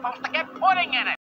supposed to get pudding in it.